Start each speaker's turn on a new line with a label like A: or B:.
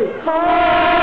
A: Hooray!